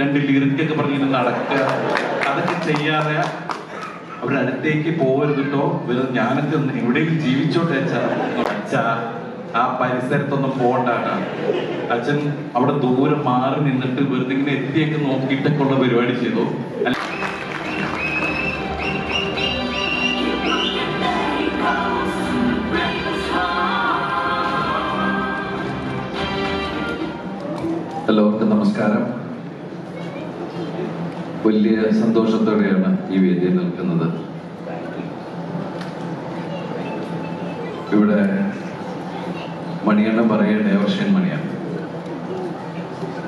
രണ്ട് ലിറിക്കൊക്കെ പറഞ്ഞിങ്ങനെ നടക്കുക. അതൊക്കെ ചെയ്യാതെ അവരുടെ അടുത്തേക്ക് പോകരുത് കേട്ടോ വെറും ഞാനൊക്കെ എവിടെയെങ്കിലും ജീവിച്ചോട്ടെ അച്ഛാ. ആ പരിസരത്തൊന്നും പോകണ്ട അച്ഛൻ അവിടെ ദൂരം മാറി നിന്നിട്ട് വെറുതെ ഇങ്ങനെ എത്തിയൊക്കെ നോക്കിയിട്ടൊക്കെ ഉള്ള പരിപാടി ചെയ്തു. വലിയ സന്തോഷത്തോടെയാണ് ഈ വേദിയിൽ നിൽക്കുന്നത്. ഇവിടെ മണിയണ്ണ പറയേണ്ട ഡേവർഷൻ മണിയാണ്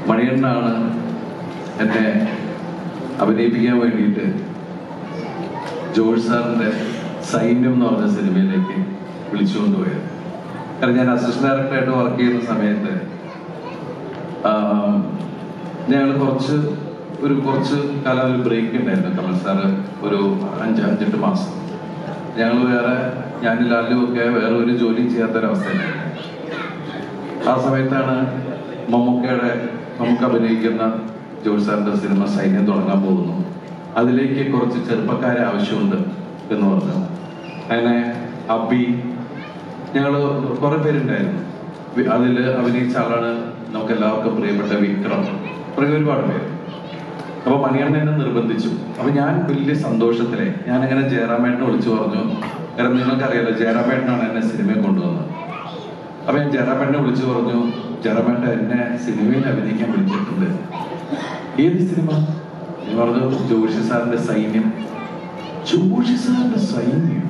മണിയണ്ണാണ് എന്നെ അഭിനയിപ്പിക്കാൻ വേണ്ടിയിട്ട് ജോർജ് സാറിന്റെ സൈന്യം എന്ന് പറഞ്ഞ സിനിമയിലേക്ക് വിളിച്ചുകൊണ്ടുപോയത് കാരണം ഞാൻ അസിസ്റ്റന്റ് ഡയറക്ടറായിട്ട് വർക്ക് ചെയ്യുന്ന സമയത്ത് ഞങ്ങൾ കുറച്ച് ഒരു കുറച്ച് കാലം ഒരു ബ്രേക്ക് ഉണ്ടായിരുന്നു കമൽ സാറ് ഒരു അഞ്ച് അഞ്ചെട്ട് മാസം. ഞങ്ങൾ വേറെ ഞാനും ലാലും ഒക്കെ വേറെ ഒരു ജോലിയും ചെയ്യാത്തൊരവസ്ഥയിലായിരുന്നു ആ സമയത്താണ് മമ്മൂക്കയുടെ മമ്മൂക്ക അഭിനയിക്കുന്ന ജോർജ് സാറിന്റെ സിനിമ സൈന്യം തുടങ്ങാൻ പോകുന്നു. അതിലേക്ക് കുറച്ച് ചെറുപ്പക്കാരെ ആവശ്യമുണ്ട് എന്ന് പറഞ്ഞു. അങ്ങനെ അബി ഞങ്ങൾ കുറെ പേരുണ്ടായിരുന്നു. അതിൽ അഭിനയിച്ച ആളാണ് നമുക്ക് എല്ലാവർക്കും പ്രിയപ്പെട്ട വിക്രം. തുടങ്ങിയ ഒരുപാട് പേര്. അപ്പൊ മണിയണ്ണ എന്നെ നിർബന്ധിച്ചു. അപ്പൊ ഞാൻ വലിയ സന്തോഷത്തിലെ ഞാൻ അങ്ങനെ ജയറാമേട്ടനെ വിളിച്ചു പറഞ്ഞു. കാരണം നിങ്ങൾക്കറിയാലോ ജയറാമേട്ടനാണ് എന്നെ സിനിമയിൽ കൊണ്ടുവന്നത്. അപ്പൊ ഞാൻ ജയറാമേട്ടനെ വിളിച്ചു പറഞ്ഞു ജയറാമേട്ട എന്നെ സിനിമയിൽ അഭിനയിക്കാൻ വിളിച്ചിട്ടുണ്ട്. ഏത് സിനിമ? ഞാൻ പറഞ്ഞു ജോഷി സാറിന്റെ സൈന്യം. ജോഷി സാറിന്റെ സൈന്യം?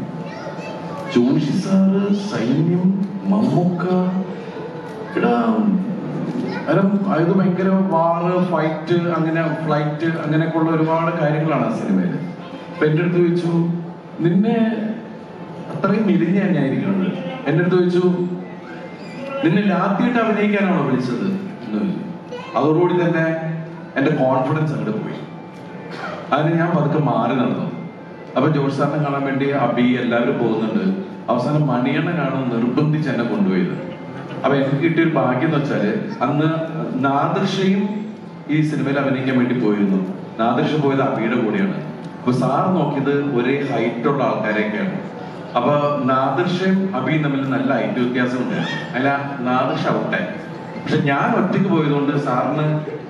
ജോഷി സാറ് സൈന്യം മമ്മൂക്ക. അരം അത് ഭയങ്കര വാറ് ഫൈറ്റ് അങ്ങനെ ഫ്ലൈറ്റ് അങ്ങനെയൊക്കെ ഉള്ള ഒരുപാട് കാര്യങ്ങളാണ് ആ സിനിമയിൽ അപ്പൊ എന്റെ അടുത്ത് ചോദിച്ചു നിന്നെ അത്രയും മെലിഞ്ഞ ഞാനായിരിക്കുന്നത് എന്റെ അടുത്ത് ചോദിച്ചു നിന്നെ ലാത്തിയിട്ട് അഭിനയിക്കാനാണോ വിളിച്ചത്? എന്ന് അതോടുകൂടി തന്നെ എന്റെ കോൺഫിഡൻസ് അങ്ങോട്ട് പോയി. അതിന് ഞാൻ പതുക്കെ മാറി നടന്നു. അപ്പൊ ജോർജ് സാറിനെ കാണാൻ വേണ്ടി അബി എല്ലാവരും പോകുന്നുണ്ട്. അവസാനം മണിയണ്ണനാണ് നിർബന്ധിച്ച് എന്നെ കൊണ്ടുപോയത്. അപ്പൊ എനിക്ക് കിട്ടിയൊരു ഭാഗ്യം എന്ന് വെച്ചാൽ അന്ന് നാദൃഷയും ഈ സിനിമയിൽ അഭിനയിക്കാൻ വേണ്ടി പോയിരുന്നു. നാദൃഷ പോയത് അബിയുടെ കൂടെയാണ്. അപ്പൊ സാർ നോക്കിയത് ഒരേ ഹൈറ്റുള്ള ആൾക്കാരെയൊക്കെയാണ്. അപ്പൊ നാദൃഷയും അബിയും തമ്മിൽ നല്ല ഹൈറ്റ് വ്യത്യാസം ഉണ്ടായിരുന്നു അല്ല നാദൃഷ ഔട്ടായി പക്ഷെ ഞാൻ ഒറ്റയ്ക്ക് പോയതുകൊണ്ട് സാറിന്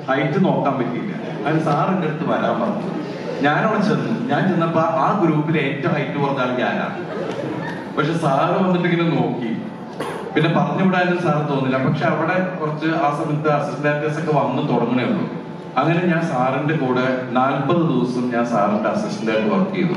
ഹൈറ്റ് നോക്കാൻ പറ്റിയില്ല. അതിന് സാർ എന്റെ അടുത്ത് വരാൻ പറഞ്ഞു. ഞാനവിടെ ചെന്നു. ഞാൻ ചെന്നപ്പോ ആ ഗ്രൂപ്പിലെ ഏറ്റവും ഹൈറ്റ് കുറഞ്ഞാൽ ഞാനാണ് പക്ഷെ സാറ് വന്നിട്ട് ഇങ്ങനെ നോക്കി. പിന്നെ പറഞ്ഞു വിടാനും സാറ് തോന്നില്ല. പക്ഷെ അവിടെ കുറച്ച് ആ സമയത്ത് അസിസ്റ്റന്റ് ഒക്കെ വന്ന് തുടങ്ങണേ ഉള്ളൂ. അങ്ങനെ ഞാൻ സാറിന്റെ കൂടെ നാൽപ്പത് ദിവസം ഞാൻ സാറിന്റെ അസിസ്റ്റന്റായിട്ട് വർക്ക് ചെയ്തു.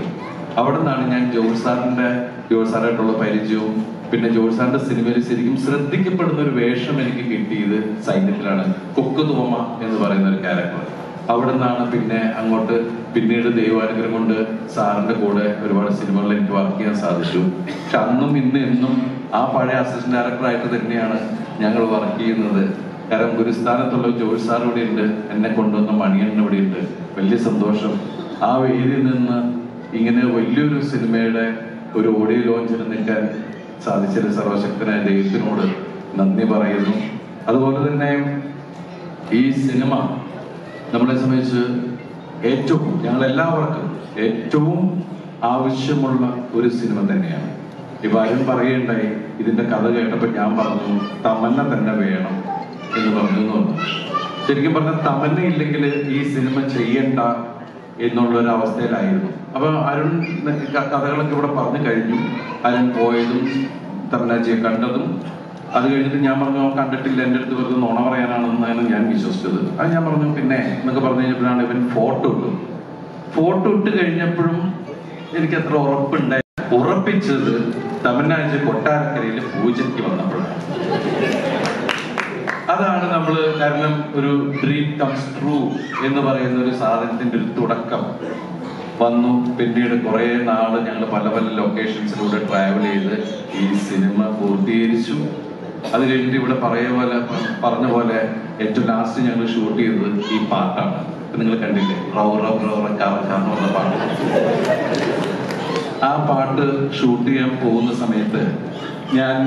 അവിടെ നിന്നാണ് ഞാൻ ജോർജ് സാറിന്റെ ജോർജ് സാറായിട്ടുള്ള പരിചയവും പിന്നെ ജോർജ് സാറിന്റെ സിനിമയിൽ ശരിക്കും ശ്രദ്ധിക്കപ്പെടുന്ന ഒരു വേഷം എനിക്ക് കിട്ടിയത് സൈന്യത്തിലാണ്. കൊക്ക് തോമ എന്ന് പറയുന്ന ഒരു ക്യാരക്ടർ അവിടെ നിന്നാണ് പിന്നെ അങ്ങോട്ട് പിന്നീട് ദൈവാനുഗ്രഹം കൊണ്ട് സാറിന്റെ കൂടെ ഒരുപാട് സിനിമകളിൽ എനിക്ക് വർക്ക് ചെയ്യാൻ സാധിച്ചു. പക്ഷെ അന്നും ഇന്നും എന്നും ആ പഴയ അസിസ്റ്റന്റ് ഡയറക്ടറായിട്ട് തന്നെയാണ് ഞങ്ങൾ വർക്ക് ചെയ്യുന്നത്. കാരണം ഗുരുസ്ഥാനത്തുള്ള സ്ഥാനത്തുള്ള സാർ ഇവിടെ ഉണ്ട് എന്നെ കൊണ്ടുവന്ന മണിയണ്ണൻ ഇവിടെ ഉണ്ട്. വലിയ സന്തോഷം. ആ വേദിയിൽ നിന്ന് ഇങ്ങനെ വലിയൊരു സിനിമയുടെ ഒരു ഓഡിയോ ലോഞ്ചിന് നിൽക്കാൻ സാധിച്ചത് സർവശക്തനായ ദൈവത്തിനോട് നന്ദി പറയുന്നു. അതുപോലെ തന്നെ ഈ സിനിമ നമ്മളെ സംബന്ധിച്ച് ഏറ്റവും ഞങ്ങൾ എല്ലാവർക്കും ഏറ്റവും ആവശ്യമുള്ള ഒരു സിനിമ തന്നെയാണ്. ഇപ്പൊ ആരും പറയുണ്ടായി ഇതിന്റെ കഥ കേട്ടപ്പോൾ ഞാൻ പറഞ്ഞു തമന്ന തന്നെ വേണം എന്ന് പറഞ്ഞു ശരിക്കും പറഞ്ഞ തമന്ന ഇല്ലെങ്കിൽ ഈ സിനിമ ചെയ്യണ്ട എന്നുള്ള ഒരു അവസ്ഥയിലായിരുന്നു. അപ്പൊ അരുൺ കഥകളൊക്കെ ഇവിടെ പറഞ്ഞു കഴിഞ്ഞു. അരുൺ പോയതും തമന്നാജിയെ കണ്ടതും. അത് കഴിഞ്ഞിട്ട് ഞാൻ പറഞ്ഞു "അവൻ കണ്ടിട്ടില്ല എന്റെ അടുത്ത് വെറുതെ നുണ പറയാനാണെന്നാണ് ഞാൻ വിശ്വസിച്ചത്. അത് ഞാൻ പറഞ്ഞു പിന്നെ എന്നൊക്കെ പറഞ്ഞു കഴിഞ്ഞപ്പോഴാണ് ഇവൻ ഫോട്ടോ ഇട്ടു. ഫോട്ടോ ഇട്ട് കഴിഞ്ഞപ്പോഴും എനിക്ക് അത്ര ഉറപ്പുണ്ടായി ഉറപ്പിച്ചത് തമിഴ്നാട് കൊട്ടാരക്കരയിൽ പൂജയ്ക്ക് വന്നപ്പോഴാണ്. അതാണ് നമ്മൾ കാരണം ഒരു ഡ്രീം കംസ് ട്രൂ എന്ന് പറയുന്ന ഒരു സാധനത്തിന്റെ ഒരു തുടക്കം. വന്നു പിന്നീട് കുറെ നാൾ ഞങ്ങൾ പല പല ലൊക്കേഷൻസിലൂടെ ട്രാവൽ ചെയ്ത് ഈ സിനിമ പൂർത്തീകരിച്ചു. അത് കഴിഞ്ഞിട്ട് ഇവിടെ പറയ പോലെ പറഞ്ഞ പോലെ ഏറ്റവും ലാസ്റ്റ് ഞങ്ങൾ ഷൂട്ട് ചെയ്തത് ഈ പാട്ടാണ്. നിങ്ങൾ കണ്ടില്ലേ? റൗ റൗ റൗ റക്കാറക്കാന്ന് പറഞ്ഞ പാട്ട്. ആ പാട്ട് ഷൂട്ട് ചെയ്യാൻ പോകുന്ന സമയത്ത് ഞാൻ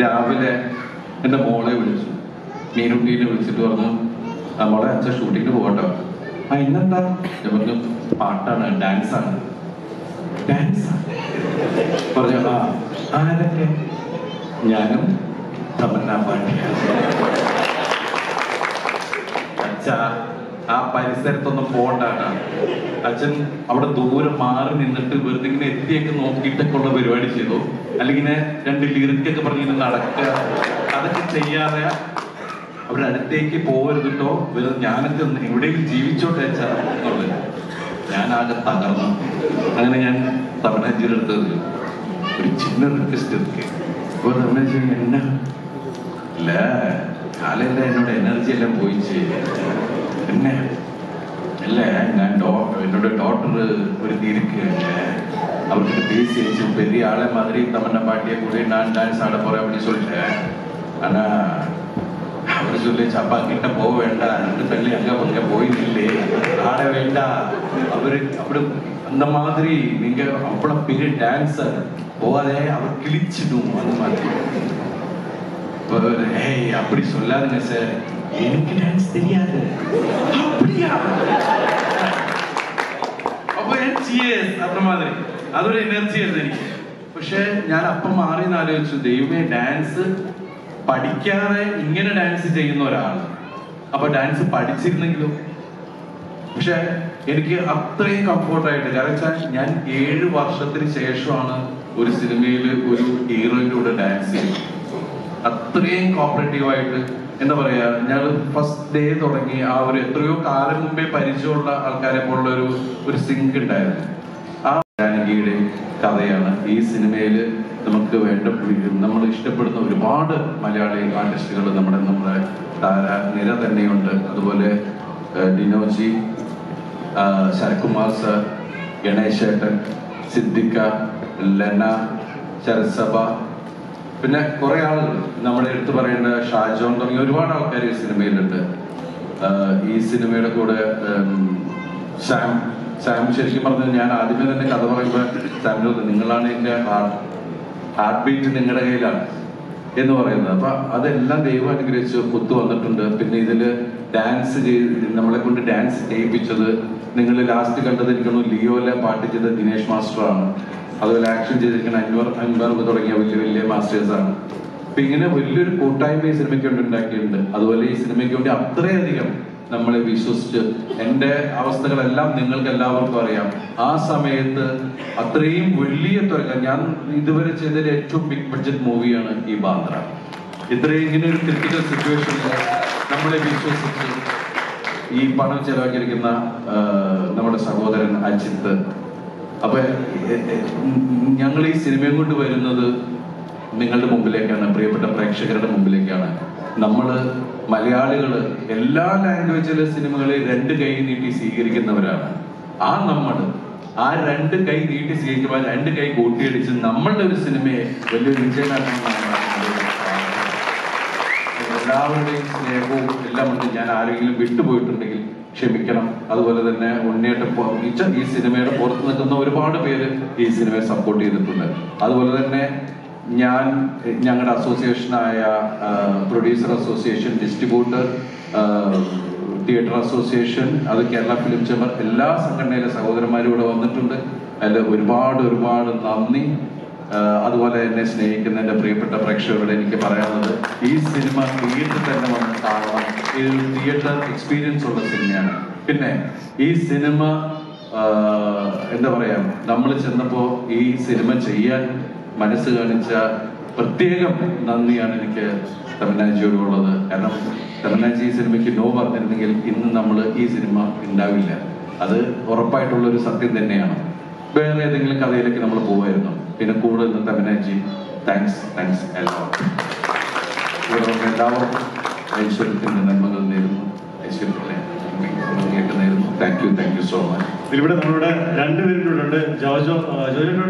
രാവിലെ എന്റെ മോളെ വിളിച്ചു. മീനുട്ടീനെ വിളിച്ചിട്ട് പറഞ്ഞു നമ്മളെ അച്ഛൻ ഷൂട്ടിങ്ങിന് പോകട്ടോ. ആ ഇന്നെന്താ? ഞാൻ പറഞ്ഞു പാട്ടാണ് ഡാൻസാണ്. ഡാൻസ് പറഞ്ഞു ആ ആരൊക്കെ? ഞാനും തമന്ന പാട്ടിയാണ് അച്ഛ ആ പരിസരത്തൊന്നും പോകണ്ടാണ് അച്ഛൻ അവിടെ ദൂരെ മാറി നിന്നിട്ട് വെറുതെ ഇങ്ങനെ എത്തിയൊക്കെ നോക്കിയിട്ടൊക്കെ ഉള്ള പരിപാടി ചെയ്തു. അല്ലെങ്കിൽ ഇങ്ങനെ രണ്ട് ലിറിക്കൊക്കെ പറഞ്ഞിങ്ങനെ നടക്കുക. അതൊക്കെ ചെയ്യാതെ അവരടുത്തേക്ക് പോകരുത് കേട്ടോ വെറുതെ ഞാനൊക്കെ എവിടെയെങ്കിലും ജീവിച്ചോട്ടെ അച്ഛനുള്ളത് എന്നുള്ളത്. ആകെ തകർന്നു. അങ്ങനെ ഞാൻ തമിഴ്നാട്ടിലെടുത്തത് ഒരു ചിന്ന റിക്വസ്റ്റ് ഇருக்கு അപ്പോൾ തമിഴ്നാട്ടിൽ എന്നാ? അല്ലേ കാലല്ല എന്നോട് എനർജി എല്ലാം പോയിച്ചേ என்ன? இல்லை நான் டா- என்னோட டாக்டர் ஒருத்தி இருக்கு அவர்கிட்ட பேசி வச்சு பெரிய ஆளை மாதிரி தமன்னா பாட்டியை கூட நான் டான்ஸ் ஆட போறேன் அப்படின்னு சொல்லிட்டேன். ஆனா அவர் சொல்லிச்சு அப்பா கிட்ட போக வேண்டாம். ரெண்டு தள்ளி அங்கே அங்க போய் நில்லு. ஆட வேண்டாம். அவரு அப்படி அந்த மாதிரி நீங்க அவ்வளவு பெரிய டான்ஸர் போகாதே. அவர் கிழிச்சிடும் அந்த மாதிரி. இப்ப ஏய் அப்படி சொல்லாதுங்க சார் எனக்கு டான்ஸ் தெரியாது அப்படியா അപ്പൊ ഞാൻ ചിയേഴ്സ് അത്ര മാതിരി അതൊരു എനർജി ആയിരുന്നു എനിക്ക് പക്ഷെ ഞാൻ അപ്പം മാറി എന്ന് ആലോചിച്ചു ദൈവമേ ഡാൻസ് പഠിക്കാതെ ഇങ്ങനെ ഡാൻസ് ചെയ്യുന്ന ഒരാൾ അപ്പൊ ഡാൻസ് പഠിച്ചിരുന്നെങ്കിലോ പക്ഷെ എനിക്ക് അത്രയും കംഫോർട്ടായിട്ട് കാരണം വെച്ചാൽ ഞാൻ ഏഴ് വർഷത്തിന് ശേഷമാണ് ഒരു സിനിമയിൽ ഒരു ഹീറോയിന്റെ കൂടെ ഡാൻസ് ചെയ്യുന്നത് അത്രയും കോപ്പറേറ്റീവ് ആയിട്ട് എന്താ പറയാ ഞാൻ ഫസ്റ്റ് ഡേ തുടങ്ങി ആ ഒരു എത്രയോ കാലം മുമ്പേ പരിചയമുള്ള ആൾക്കാരെ പോലുള്ള ഒരു ഒരു സിങ്ക് ഉണ്ടായിരുന്നു. ആ ജാനകിയുടെ കഥയാണ് ഈ സിനിമയിൽ നമുക്ക് വേണ്ട നമ്മൾ ഇഷ്ടപ്പെടുന്ന ഒരുപാട് മലയാളി ആർട്ടിസ്റ്റുകൾ നമ്മുടെ നമ്മുടെ താര നിര തന്നെയുണ്ട്. അതുപോലെ ഡിനോജി ശരത്കുമാർ സർ ഗണേശേട്ടൻ സിദ്ദിഖ ലെന ശരത്സഭ പിന്നെ കുറെ ആൾ നമ്മുടെ എടുത്തു പറയേണ്ട ഷാജോൺ തുടങ്ങിയ ഒരുപാട് ആൾക്കാർ ഈ സിനിമയിലുണ്ട്. ഈ സിനിമയുടെ കൂടെ സാം സാം ശരിക്കും പറഞ്ഞാൽ ഞാൻ ആദ്യമേ തന്നെ കഥ പറയുമ്പോൾ സാമിനോട് നിങ്ങളാണ് എന്റെ ഹാർട്ട് ഹാർട്ട് ബീറ്റ് നിങ്ങളുടെ കയ്യിലാണ് എന്ന് പറയുന്നത്. അപ്പൊ അതെല്ലാം ദൈവം അനുഗ്രഹിച്ച് ഒത്തു വന്നിട്ടുണ്ട്. പിന്നെ ഇതിൽ ഡാൻസ് ചെയ്ത് നമ്മളെ കൊണ്ട് ഡാൻസ് ചെയ്യിപ്പിച്ചത് നിങ്ങൾ ലാസ്റ്റ് കണ്ടത് എനിക്കൊന്നും ലിയോയിലെ പാട്ട് ചെയ്ത ദിനേഷ് മാസ്റ്റർ ആണ് അതുപോലെ ആക്ഷൻ ചെയ്തിരിക്കുന്ന അൻവർ അൻവർ തുടങ്ങിയ വലിയ വലിയ മാസ്റ്റേഴ്സാണ് അപ്പൊ ഇങ്ങനെ വലിയൊരു കൂട്ടായ്മ ഈ സിനിമയ്ക്ക് വേണ്ടി ഉണ്ടാക്കിയിട്ടുണ്ട്. അതുപോലെ ഈ സിനിമയ്ക്ക് വേണ്ടി അത്രയധികം നമ്മളെ വിശ്വസിച്ച് എന്റെ അവസ്ഥകളെല്ലാം നിങ്ങൾക്ക് എല്ലാവർക്കും അറിയാം. ആ സമയത്ത് അത്രയും വലിയ തുക ഞാൻ ഇതുവരെ ചെയ്തതിൽ ഏറ്റവും ബിഗ് ബഡ്ജറ്റ് മൂവിയാണ് ഈ ബാന്ദ്ര. ഇത്രയും ഇങ്ങനെ ഒരു ക്രിട്ടിക്കൽ സിറ്റുവേഷനിൽ നമ്മളെ വിശ്വസിച്ച് ഈ പണം ചെലവാക്കിയിരിക്കുന്ന നമ്മുടെ സഹോദരൻ അജിത്ത് അപ്പൊ ഞങ്ങൾ ഈ സിനിമയും കൊണ്ട് വരുന്നത് നിങ്ങളുടെ മുമ്പിലേക്കാണ് പ്രിയപ്പെട്ട പ്രേക്ഷകരുടെ മുമ്പിലേക്കാണ്. നമ്മൾ മലയാളികൾ എല്ലാ ലാംഗ്വേജിലെ സിനിമകളെ രണ്ട് കൈ നീട്ടി സ്വീകരിക്കുന്നവരാണ്. ആ നമ്മൾ ആ രണ്ട് കൈ നീട്ടി സ്വീകരിക്കുമ്പോൾ രണ്ട് കൈ കൂട്ടിയടിച്ച് നമ്മളുടെ ഒരു സിനിമയെ വലിയൊരു വിജയമാക്കണമെന്നാണ് എല്ലാവരുടെയും സ്നേഹവും എല്ലാം ഉണ്ട്. ഞാൻ ആരെങ്കിലും വിട്ടുപോയിട്ടുണ്ടെങ്കിൽ ക്ഷമിക്കണം. അതുപോലെ തന്നെ ഉണ്ണിയുടെ ഈ സിനിമയുടെ പുറത്ത് നിൽക്കുന്ന ഒരുപാട് പേര് ഈ സിനിമയെ സപ്പോർട്ട് ചെയ്തിട്ടുണ്ട്. അതുപോലെ തന്നെ ഞാൻ ഞങ്ങളുടെ അസോസിയേഷനായ producer association distributor theatre association അത് കേരള ഫിലിം ചേമ്പർ എല്ലാ സംഘടനയിലെ സഹോദരന്മാരും ഇവിടെ വന്നിട്ടുണ്ട്. അതിൽ ഒരുപാട് ഒരുപാട് നന്ദി. അതുപോലെ എന്നെ സ്നേഹിക്കുന്ന എന്റെ പ്രിയപ്പെട്ട പ്രേക്ഷകരോട് എനിക്ക് പറയാനുള്ളത് ഈ സിനിമ തിയേറ്ററിൽ തന്നെ വന്ന് കാണണം. ഇത് തിയേറ്റർ എക്സ്പീരിയൻസ് ഉള്ള സിനിമയാണ്. പിന്നെ ഈ സിനിമ എന്താ പറയാ നമ്മൾ ചെന്നപ്പോ ഈ സിനിമ ചെയ്യാൻ മനസ്സ് കാണിച്ച പ്രത്യേകം നന്ദിയാണ് എനിക്ക് തമിഴ്നാജിയോടുള്ളത് കാരണം തമിഴ്നാജി ഈ സിനിമയ്ക്ക് നോ പറഞ്ഞിരുന്നെങ്കിൽ ഇന്ന് നമ്മൾ ഈ സിനിമ ഉണ്ടാവില്ല. അത് ഉറപ്പായിട്ടുള്ള ഒരു സത്യം തന്നെയാണ്. വേറെ ഏതെങ്കിലും കഥയിലേക്ക് നമ്മൾ പോവായിരുന്നു? പിന്നെ കൂടെ നിന്ന് അഭിനയജി താങ്ക്സ് താങ്ക്സ് എല്ലാവർക്കും ഇവിടെ എല്ലാവർക്കും ഐശ്വര്യത്തിന്റെ നന്മകൾ നേരുന്നു. ഐശ്വര്യത്തിന്റെ നേരുന്നു. Thank you thank you so much ഇവിടെ നമ്മളിവിടെ രണ്ടുപേരും ഉണ്ട് ജോജോ ജോജോയുടെ